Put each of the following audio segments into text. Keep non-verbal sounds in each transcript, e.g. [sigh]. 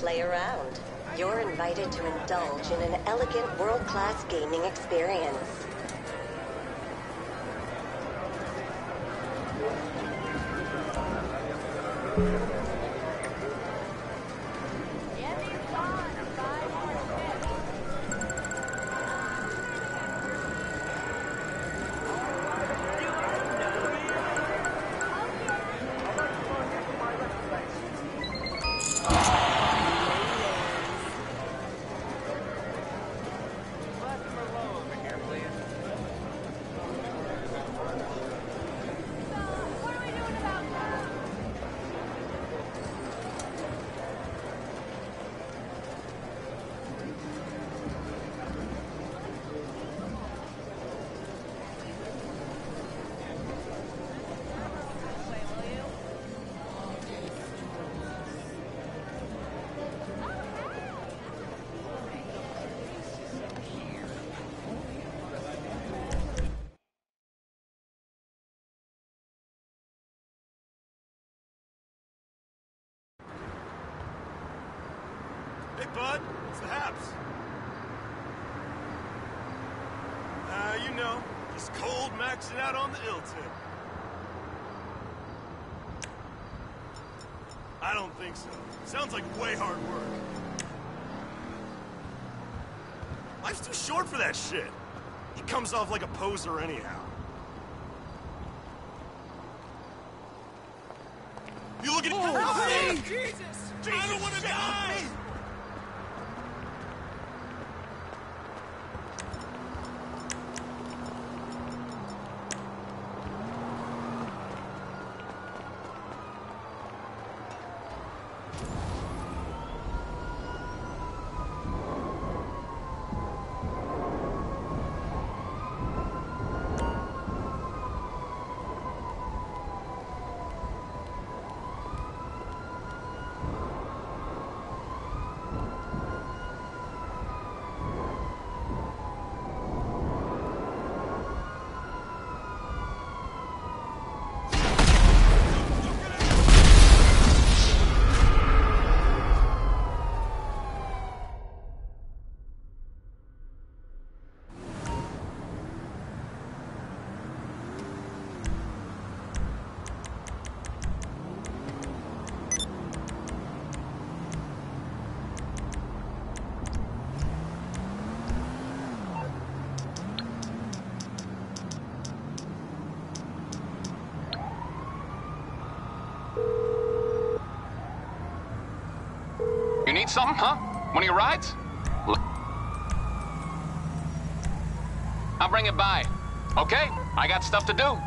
Play around. You're invited to indulge in an elegant world-class gaming experience. Bud. It's the Haps. Uh, you know, just cold maxing out on the ill tip. I don't think so. Sounds like way hard work. Life's too short for that shit. He comes off like a poser anyhow. You looking Oh, hey! Jesus! I don't want to die! Need something, huh? One of your rides? L- I'll bring it by. Okay? I got stuff to do.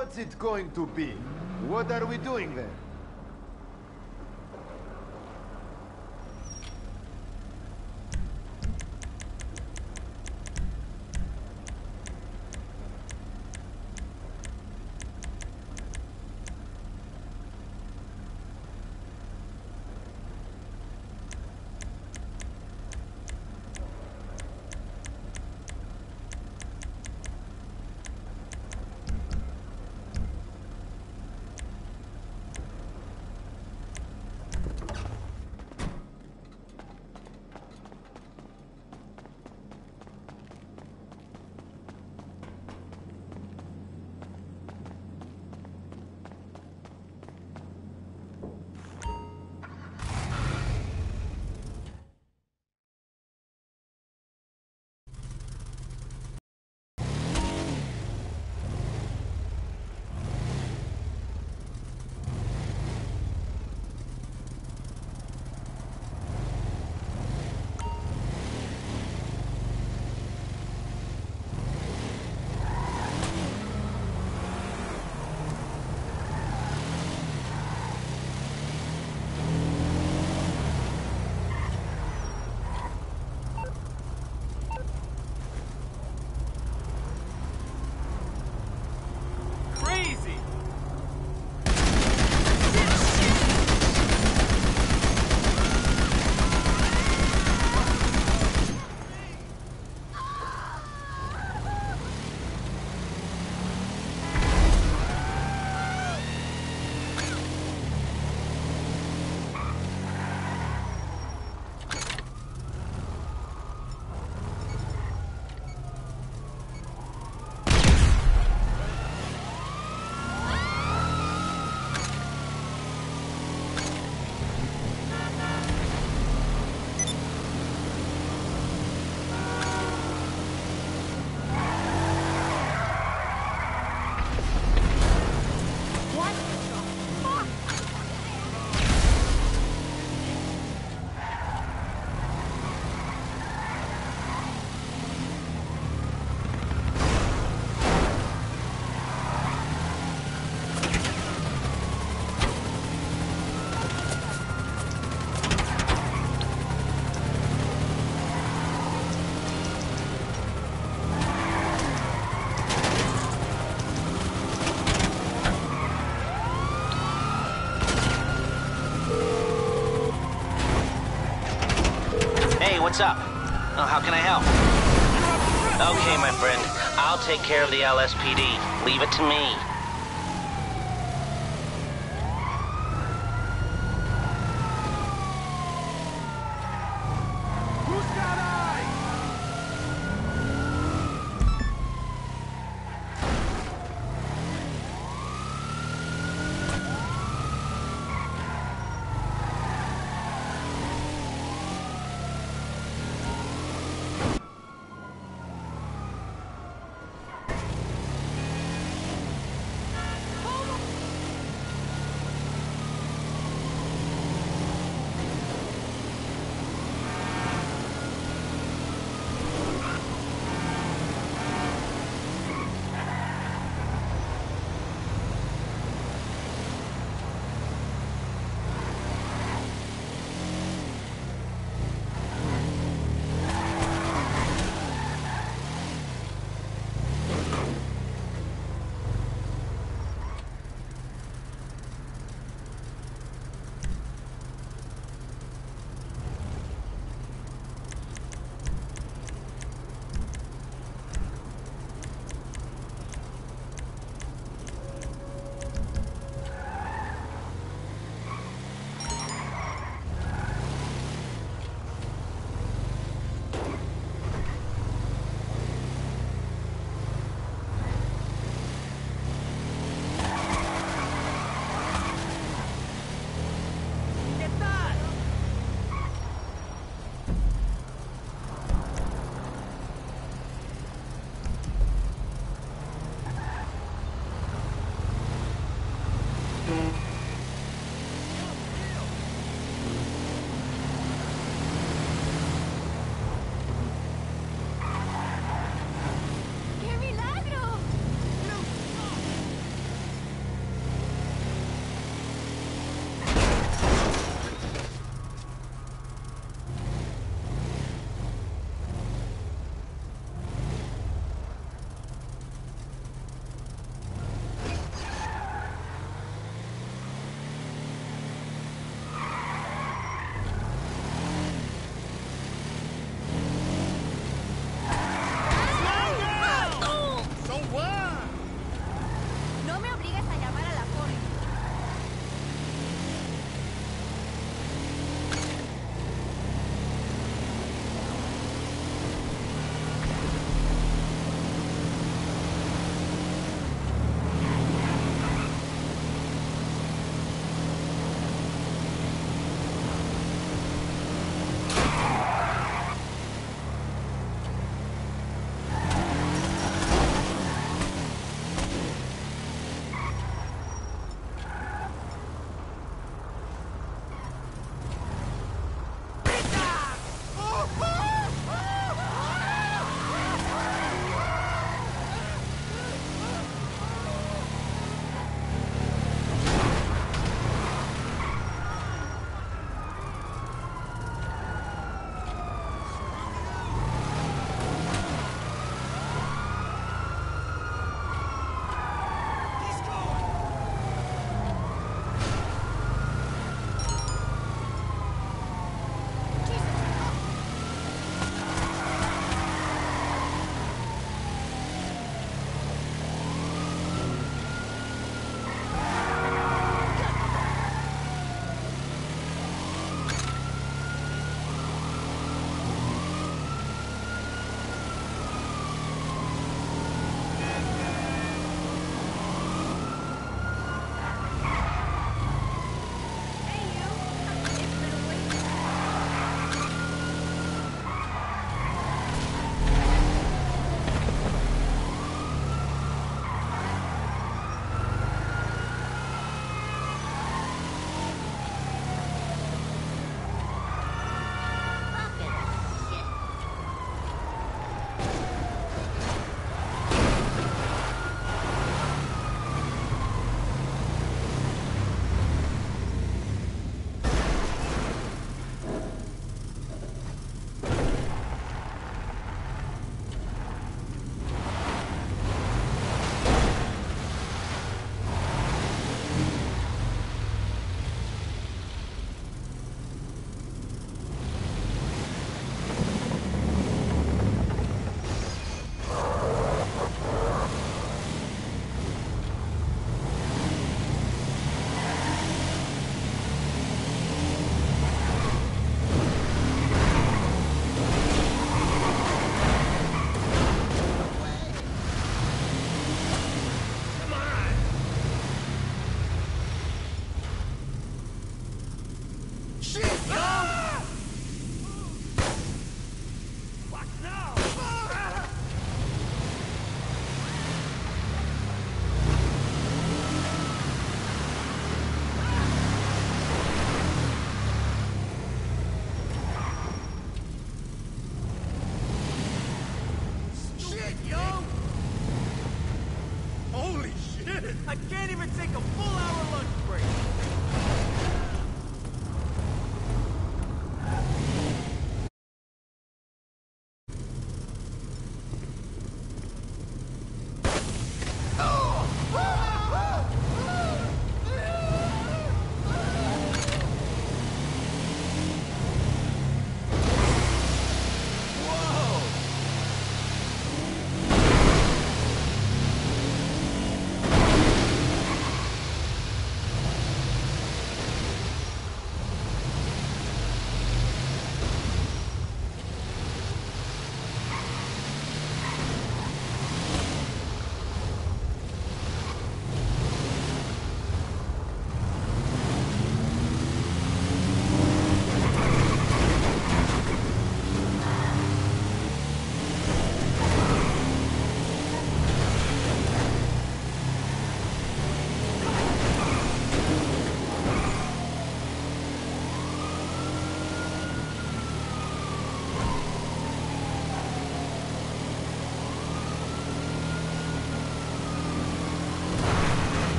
What's it going to be? What are we doing there? What's up? Oh, how can I help? Okay, my friend. I'll take care of the LSPD. Leave it to me.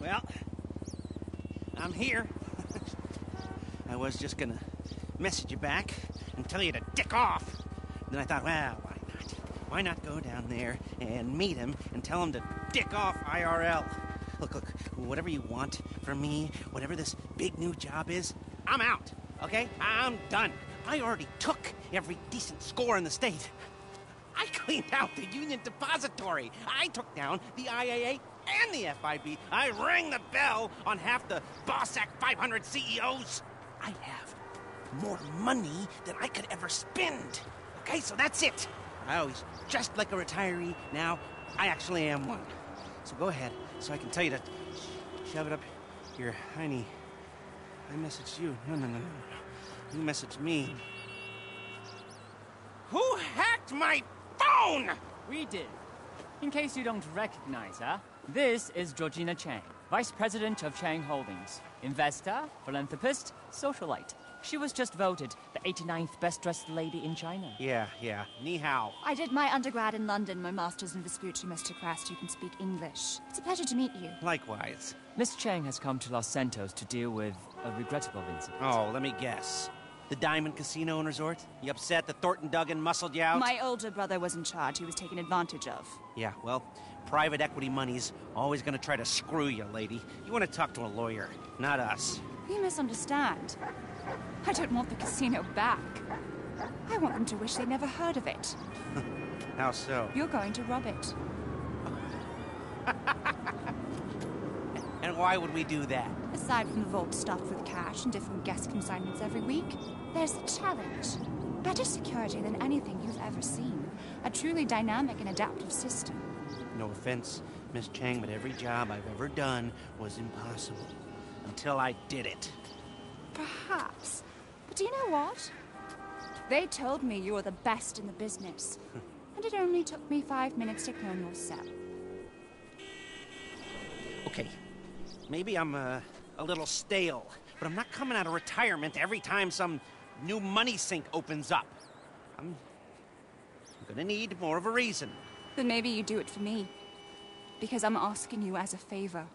Well, I'm here. I was just gonna message you back and tell you to dick off. Then I thought, well, why not? Why not go down there and meet him and tell him to dick off IRL? Look, look, whatever you want from me, whatever this big new job is, I'm out, okay? I'm done. I already took every decent score in the state. I cleaned out the Union Depository. I took down the IAA and the FIB. I rang the bell on half the BAWSAQ 500 CEOs. I have more money than I could ever spend. Okay, so that's it. I always dressed like a retiree. Now I actually am one. So go ahead, so I can tell you to shove it up your hiney. I messaged you. No, no, no, no, no. You messaged me. Who hacked my phone? We did. In case you don't recognize her, this is Georgina Cheng, Vice President of Cheng Holdings. Investor, philanthropist, socialite. She was just voted the 89th best dressed lady in China. Yeah, yeah. Ni hao. I did my undergrad in London, my master's in Vespucci, Mr. Crest. You can speak English. It's a pleasure to meet you. Likewise. Miss Cheng has come to Los Santos to deal with a regrettable incident. Oh, let me guess. The Diamond Casino and Resort? You upset that Thornton Duggan muscled you out? My older brother was in charge. He was taken advantage of. Yeah, well, private equity money's always gonna try to screw you, lady. You wanna talk to a lawyer, not us. You misunderstand. I don't want the casino back. I want them to wish they never heard of it. [laughs] How so? You're going to rob it. [laughs] And why would we do that? Aside from the vault stuffed with cash and different guest consignments every week, there's the challenge. Better security than anything you've ever seen. A truly dynamic and adaptive system. No offense, Miss Cheng, but every job I've ever done was impossible. Until I did it. Perhaps. But do you know what? They told me you were the best in the business. [laughs] and it only took me five minutes to clone your cell. Okay, maybe I'm uh, a little stale, but I'm not coming out of retirement every time some new money sink opens up. I'm, I'm gonna need more of a reason. Then maybe you do it for me. Because I'm asking you as a favor.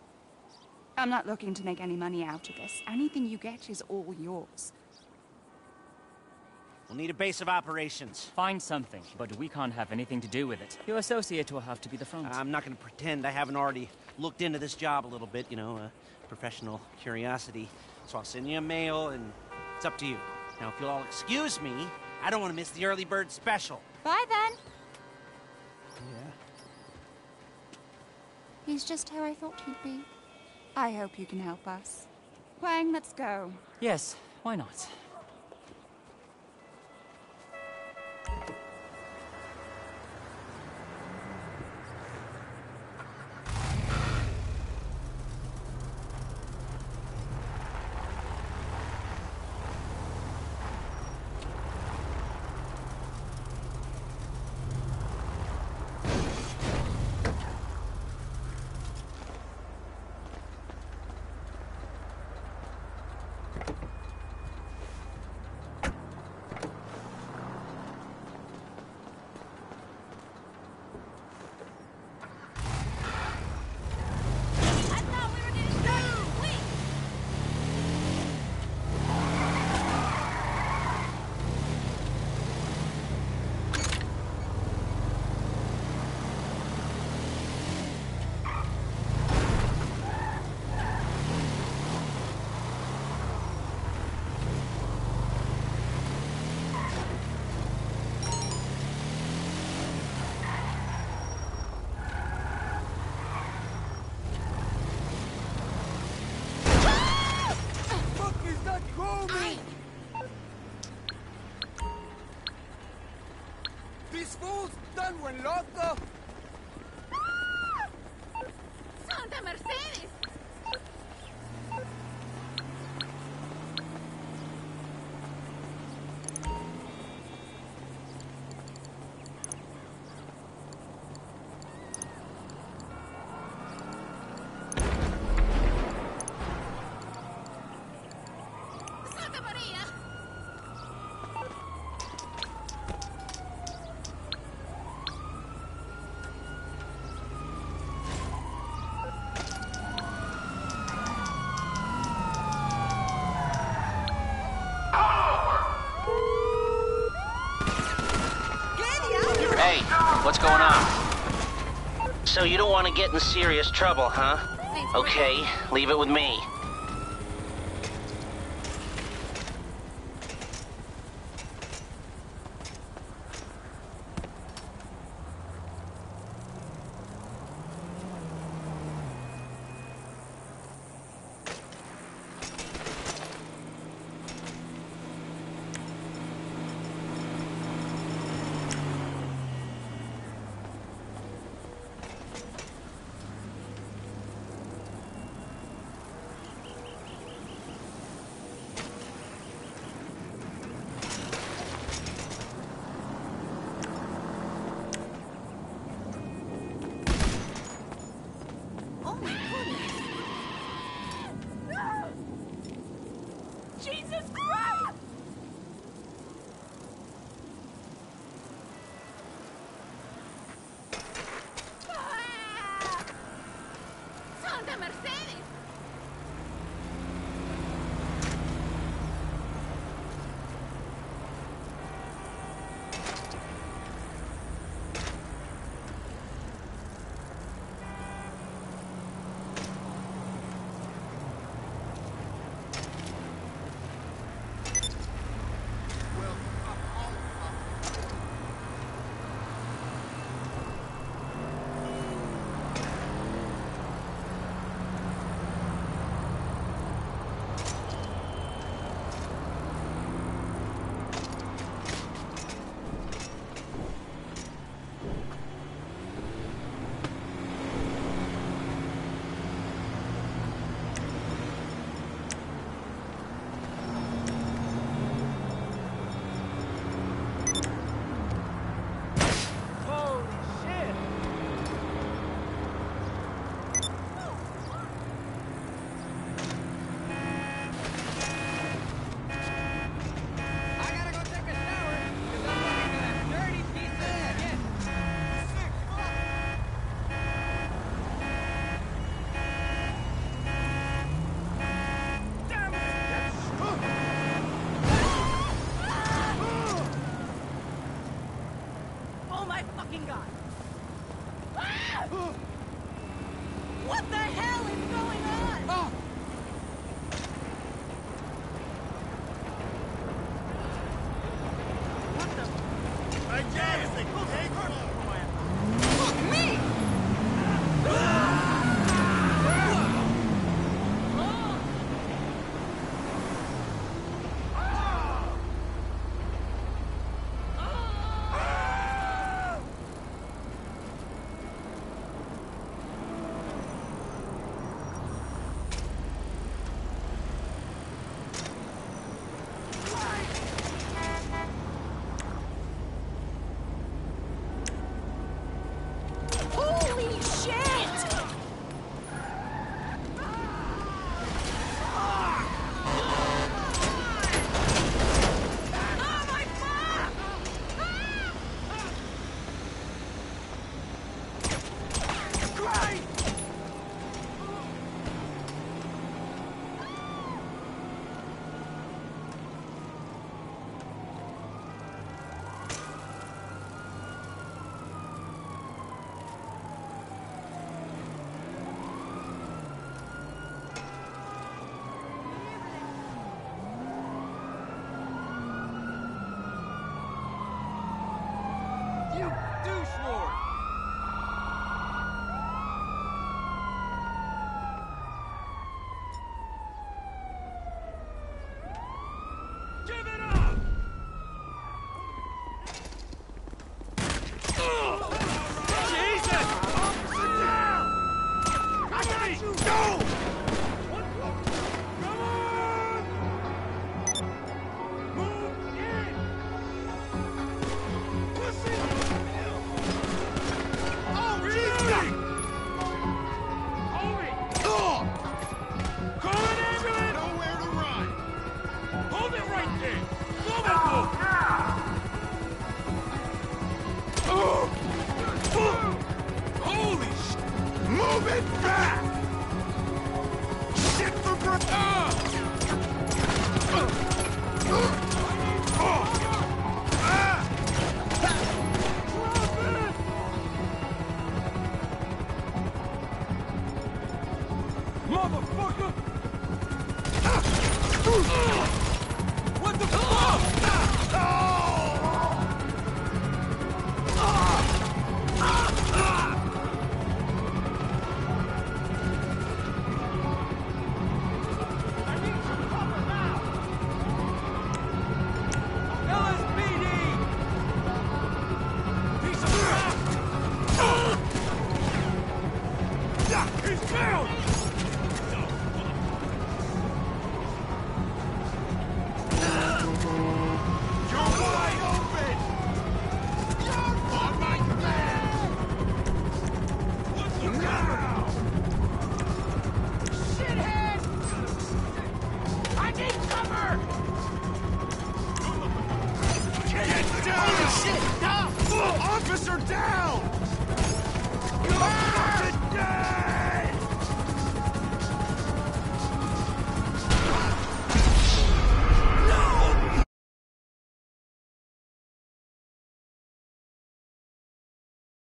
I'm not looking to make any money out of this. Anything you get is all yours. We'll need a base of operations. Find something, but we can't have anything to do with it. Your associate will have to be the front. I'm not gonna pretend I haven't already looked into this job a little bit, you know, uh, professional curiosity. So I'll send you a mail, and it's up to you. Now, if you'll all excuse me, I don't want to miss the early bird special. Bye then. He's just how I thought he'd be. I hope you can help us. Wang, let's go. Yes, why not? So you don't want to get in serious trouble, huh? Okay, leave it with me. fucking god. Ah!